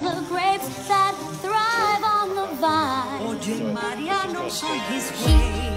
the grapes that thrive on the vine. Oye, Mariano, soy his way.